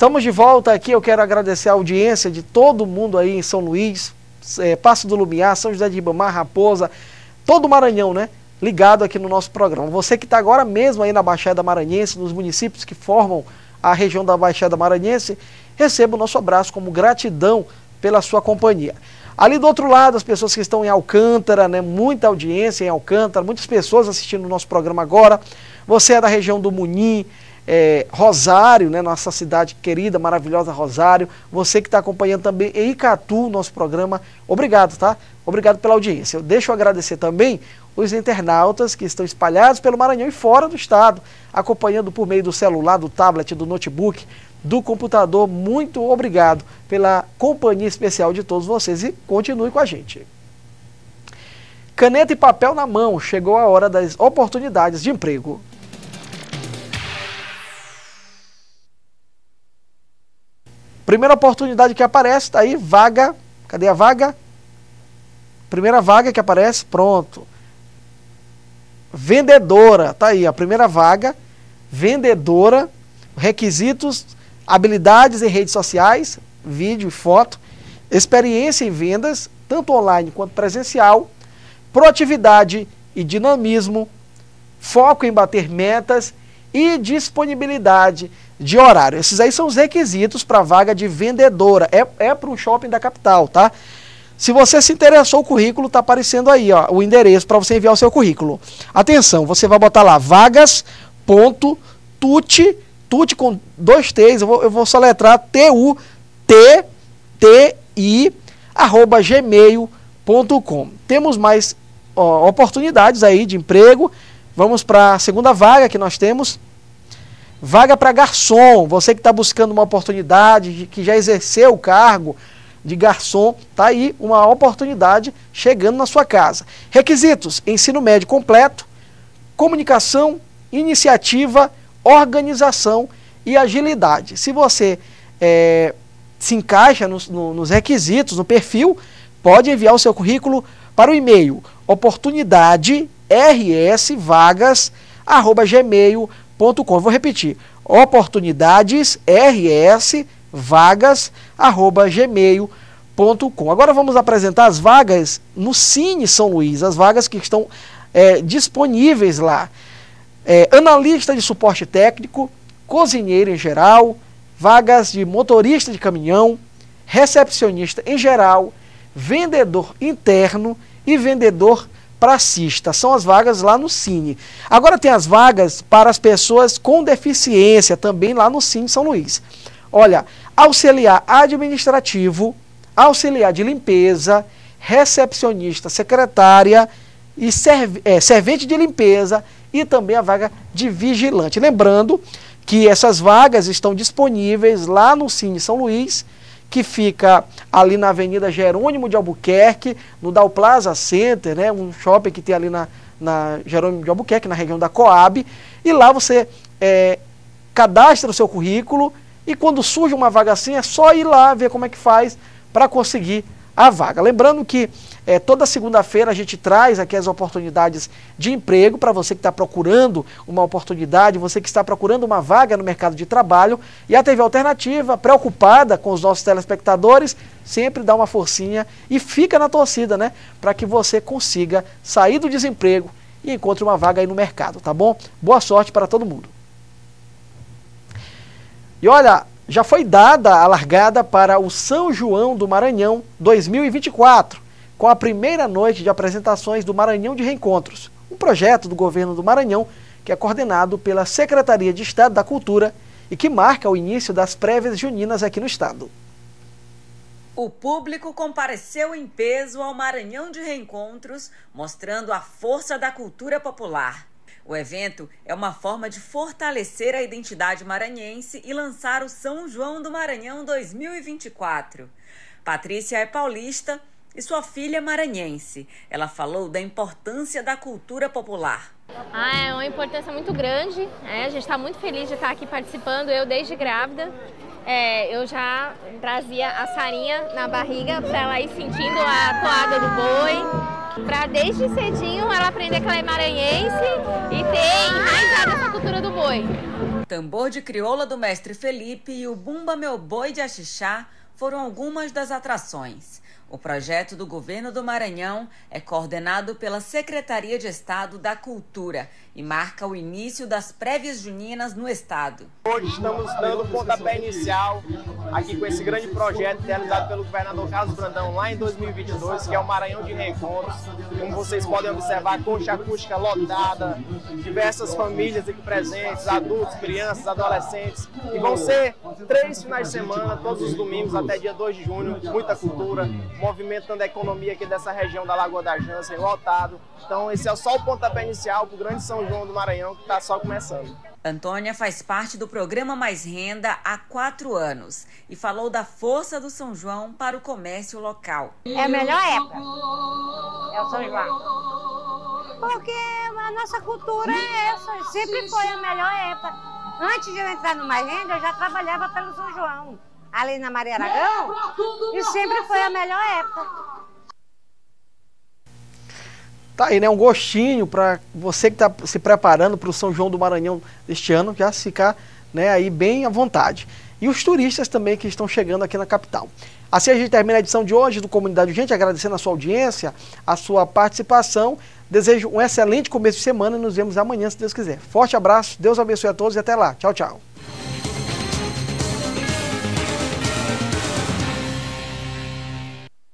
Estamos de volta aqui. Eu quero agradecer a audiência de todo mundo aí em São Luís, é, Passo do Lumiar, São José de Ribamar, Raposa, todo o Maranhão, né? Ligado aqui no nosso programa. Você que está agora mesmo aí na Baixada Maranhense, nos municípios que formam a região da Baixada Maranhense, receba o nosso abraço como gratidão pela sua companhia. Ali do outro lado, as pessoas que estão em Alcântara, né, muita audiência em Alcântara, muitas pessoas assistindo o nosso programa agora. Você é da região do Munim, é, Rosário, né, nossa cidade querida, maravilhosa Rosário. Você que está acompanhando também em Icatu, nosso programa, obrigado, tá? Obrigado pela audiência. Eu deixo agradecer também os internautas que estão espalhados pelo Maranhão e fora do estado, acompanhando por meio do celular, do tablet, do notebook, do computador. Muito obrigado pela companhia especial de todos vocês e continue com a gente. Caneta e papel na mão, chegou a hora das oportunidades de emprego. Primeira oportunidade que aparece, está aí, vaga. Cadê a vaga? Primeira vaga que aparece, pronto. Vendedora, tá aí, a primeira vaga. Vendedora, requisitos, habilidades em redes sociais, vídeo e foto, experiência em vendas, tanto online quanto presencial, proatividade e dinamismo, foco em bater metas e disponibilidade de horário. Esses aí são os requisitos para vaga de vendedora. É, é para um shopping da capital, tá? Se você se interessou, o currículo está aparecendo aí, ó, o endereço para você enviar o seu currículo. Atenção, você vai botar lá vagas.tut, tut com dois T's, eu vou, eu vou soletrar T-U-T-T-I, arroba gmail.com. Temos mais ó, oportunidades aí de emprego. Vamos para a segunda vaga que nós temos. Vaga para garçom, você que está buscando uma oportunidade, que já exerceu o cargo de garçom, tá aí uma oportunidade chegando na sua casa. Requisitos: ensino médio completo, comunicação, iniciativa, organização e agilidade. Se você é, se encaixa nos, no, nos requisitos, no perfil, pode enviar o seu currículo para o e-mail oportunidade rsvagas@gmail.com gmail.com. Vou repetir, oportunidades rs vagas arroba gmail.com. Agora vamos apresentar as vagas no Cine São Luís, as vagas que estão é, disponíveis lá. É, analista de suporte técnico, cozinheiro em geral, vagas de motorista de caminhão, recepcionista em geral, vendedor interno e vendedor pracista. São as vagas lá no Cine. Agora tem as vagas para as pessoas com deficiência também lá no Cine São Luís. Olha, auxiliar administrativo, auxiliar de limpeza, recepcionista, secretária e serv é, servente de limpeza e também a vaga de vigilante. Lembrando que essas vagas estão disponíveis lá no Cine São Luís que fica ali na Avenida Jerônimo de Albuquerque, no Dal Plaza Center, né, um shopping que tem ali na, na Jerônimo de Albuquerque, na região da Coab, e lá você é, cadastra o seu currículo e quando surge uma vaga assim é só ir lá ver como é que faz para conseguir a vaga. Lembrando que é, toda segunda-feira a gente traz aqui as oportunidades de emprego para você que está procurando uma oportunidade, você que está procurando uma vaga no mercado de trabalho. E a TV Alternativa, preocupada com os nossos telespectadores, sempre dá uma forcinha e fica na torcida, né? Para que você consiga sair do desemprego e encontre uma vaga aí no mercado, tá bom? Boa sorte para todo mundo. E olha, já foi dada a largada para o São João do Maranhão 2024 com a primeira noite de apresentações do Maranhão de Reencontros, um projeto do governo do Maranhão que é coordenado pela Secretaria de Estado da Cultura e que marca o início das prévias juninas aqui no estado. O público compareceu em peso ao Maranhão de Reencontros, mostrando a força da cultura popular. O evento é uma forma de fortalecer a identidade maranhense e lançar o São João do Maranhão 2024. Patrícia é paulista e sua filha é maranhense. Ela falou da importância da cultura popular. Ah, é uma importância muito grande. É, a gente está muito feliz de estar aqui participando. Eu, desde grávida, é, eu já trazia a Sarinha na barriga para ela ir sentindo a toada do boi para desde cedinho ela aprender que ela é maranhense e ter enraizado essa cultura do boi. Tambor de crioula do mestre Felipe e o Bumba Meu Boi de Axixá foram algumas das atrações. O projeto do governo do Maranhão é coordenado pela Secretaria de Estado da Cultura e marca o início das prévias juninas no estado. Hoje estamos dando pontapé inicial aqui com esse grande projeto realizado pelo governador Carlos Brandão lá em 2022, que é o Maranhão de Reencontros. Como vocês podem observar, concha acústica lotada, diversas famílias aqui presentes, adultos, crianças, adolescentes. E vão ser três finais de semana, todos os domingos até dia 2 de junho, muita cultura, movimentando a economia aqui dessa região da Lagoa da Jansen, lotado. Então esse é só o pontapé inicial para o Grande São João do Maranhão, que está só começando. Antônia faz parte do programa Mais Renda há quatro anos e falou da força do São João para o comércio local. É a melhor época, é o São João. Porque a nossa cultura é essa, sempre foi a melhor época. Antes de eu entrar no Mais Renda, eu já trabalhava pelo São João, ali na Maria Aragão, e sempre foi a melhor época. Tá aí, né? Um gostinho para você que está se preparando para o São João do Maranhão deste ano, já ficar né, aí bem à vontade. E os turistas também que estão chegando aqui na capital. Assim a gente termina a edição de hoje do Comunidade Gente, agradecendo a sua audiência, a sua participação. Desejo um excelente começo de semana e nos vemos amanhã, se Deus quiser. Forte abraço, Deus abençoe a todos e até lá. Tchau, tchau.